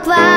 буква